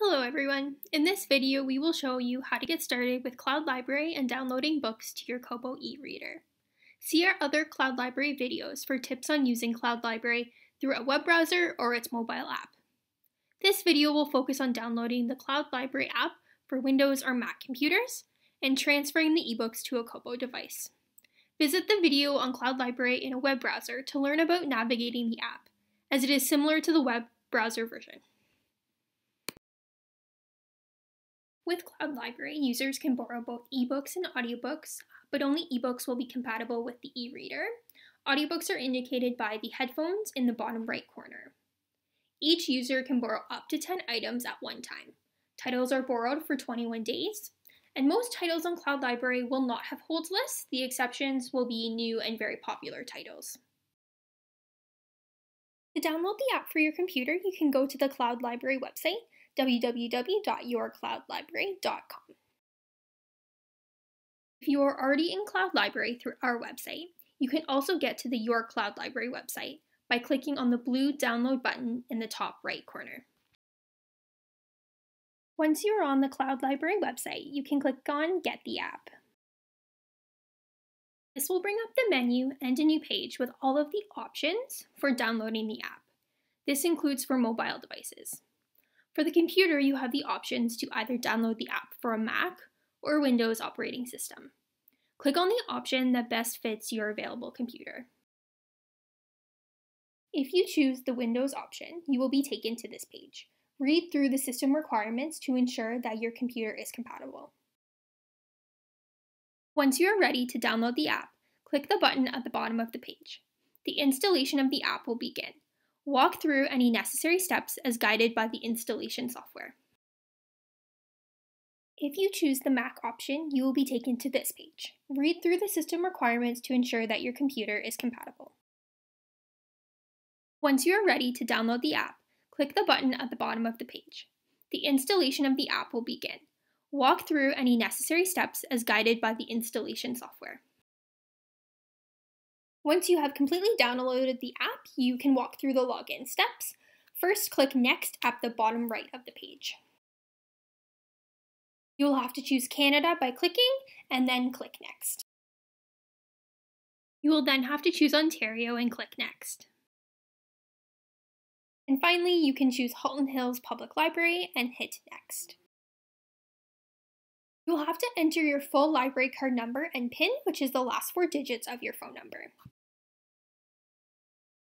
Hello everyone! In this video we will show you how to get started with Cloud Library and downloading books to your Kobo e-reader. See our other Cloud Library videos for tips on using Cloud Library through a web browser or its mobile app. This video will focus on downloading the Cloud Library app for Windows or Mac computers and transferring the ebooks to a Kobo device. Visit the video on Cloud Library in a web browser to learn about navigating the app, as it is similar to the web browser version. With Cloud Library, users can borrow both ebooks and audiobooks, but only ebooks will be compatible with the e-reader. Audiobooks are indicated by the headphones in the bottom right corner. Each user can borrow up to 10 items at one time. Titles are borrowed for 21 days, and most titles on Cloud Library will not have holds lists. The exceptions will be new and very popular titles. To download the app for your computer, you can go to the Cloud Library website www.yourcloudlibrary.com. If you are already in Cloud Library through our website, you can also get to the Your Cloud Library website by clicking on the blue download button in the top right corner. Once you are on the Cloud Library website, you can click on Get the App. This will bring up the menu and a new page with all of the options for downloading the app. This includes for mobile devices. For the computer, you have the options to either download the app for a Mac or Windows operating system. Click on the option that best fits your available computer. If you choose the Windows option, you will be taken to this page. Read through the system requirements to ensure that your computer is compatible. Once you are ready to download the app, click the button at the bottom of the page. The installation of the app will begin. Walk through any necessary steps as guided by the installation software. If you choose the Mac option, you will be taken to this page. Read through the system requirements to ensure that your computer is compatible. Once you are ready to download the app, click the button at the bottom of the page. The installation of the app will begin. Walk through any necessary steps as guided by the installation software. Once you have completely downloaded the app, you can walk through the login steps. First, click Next at the bottom right of the page. You will have to choose Canada by clicking and then click Next. You will then have to choose Ontario and click Next. And finally, you can choose Halton Hills Public Library and hit Next. You'll have to enter your full library card number and PIN, which is the last four digits of your phone number.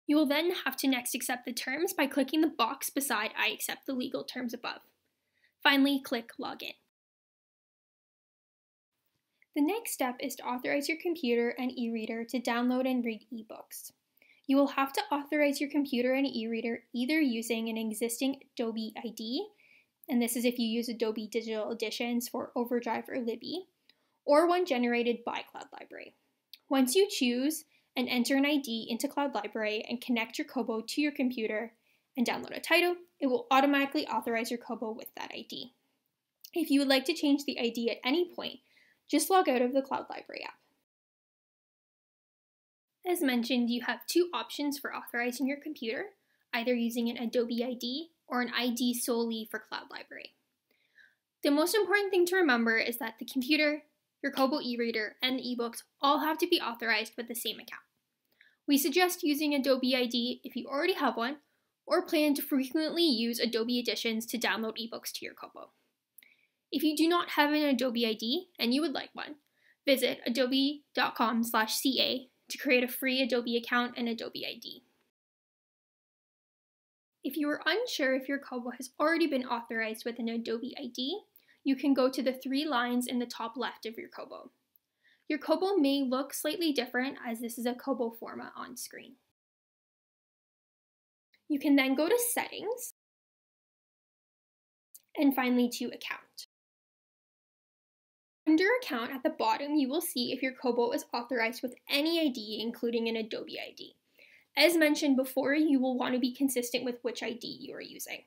You will then have to next accept the terms by clicking the box beside I accept the legal terms above. Finally, click Login. The next step is to authorize your computer and e-reader to download and read ebooks. You will have to authorize your computer and e-reader either using an existing Adobe ID, and this is if you use Adobe Digital Editions for Overdrive or Libby, or one generated by Cloud Library. Once you choose and enter an ID into Cloud Library and connect your Kobo to your computer and download a title, it will automatically authorize your Kobo with that ID. If you would like to change the ID at any point, just log out of the Cloud Library app. As mentioned, you have two options for authorizing your computer, either using an Adobe ID or an ID solely for Cloud Library. The most important thing to remember is that the computer, your Kobo e-reader, and the ebooks all have to be authorized with the same account. We suggest using Adobe ID if you already have one, or plan to frequently use Adobe Editions to download ebooks to your Kobo. If you do not have an Adobe ID and you would like one, visit adobe.com/ca to create a free Adobe account and Adobe ID. If you are unsure if your Kobo has already been authorized with an Adobe ID, you can go to the three lines in the top left of your Kobo. Your Kobo may look slightly different as this is a Kobo Forma on screen. You can then go to Settings, and finally to Account. Under Account at the bottom, you will see if your Kobo is authorized with any ID, including an Adobe ID. As mentioned before, you will want to be consistent with which ID you are using.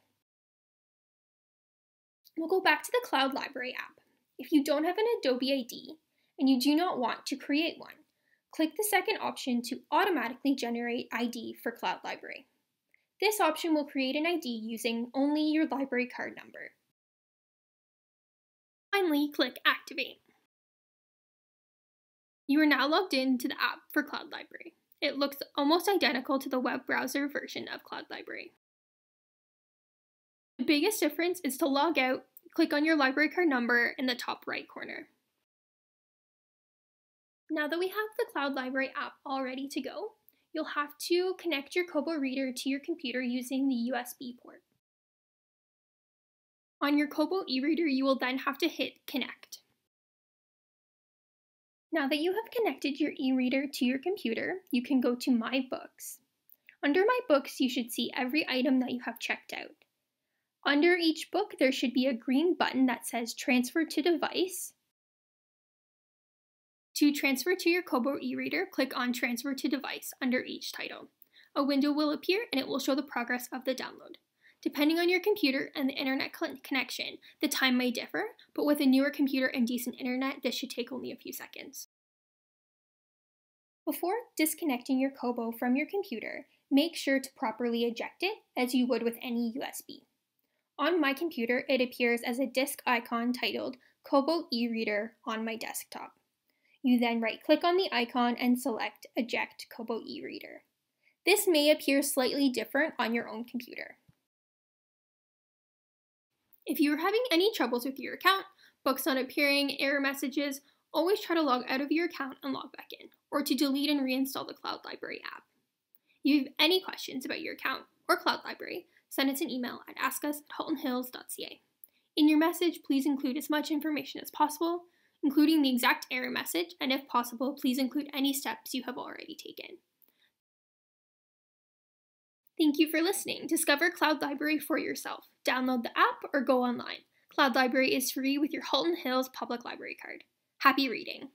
We'll go back to the Cloud Library app. If you don't have an Adobe ID, and you do not want to create one, click the second option to automatically generate ID for Cloud Library. This option will create an ID using only your library card number. Finally, click Activate. You are now logged into the app for Cloud Library. It looks almost identical to the web browser version of Cloud Library. The biggest difference is to log out, click on your library card number in the top right corner. Now that we have the Cloud Library app all ready to go, you'll have to connect your Kobo reader to your computer using the USB port. On your Kobo e-reader, you will then have to hit connect. Now that you have connected your e-reader to your computer, you can go to My Books. Under My Books, you should see every item that you have checked out. Under each book, there should be a green button that says Transfer to Device. To transfer to your Kobo e-reader, click on Transfer to Device under each title. A window will appear and it will show the progress of the download. Depending on your computer and the internet connection, the time may differ, but with a newer computer and decent internet, this should take only a few seconds. Before disconnecting your Kobo from your computer, make sure to properly eject it as you would with any USB. On my computer, it appears as a disk icon titled Kobo e-reader on my desktop. You then right click on the icon and select Eject Kobo e-reader. This may appear slightly different on your own computer. If you are having any troubles with your account, books not appearing, error messages, always try to log out of your account and log back in, or to delete and reinstall the Cloud Library app. If you have any questions about your account or Cloud Library, send us an email at askus at haltonhills.ca. In your message, please include as much information as possible, including the exact error message, and if possible, please include any steps you have already taken. Thank you for listening. Discover Cloud Library for yourself. Download the app or go online. Cloud Library is free with your Halton Hills Public Library card. Happy reading!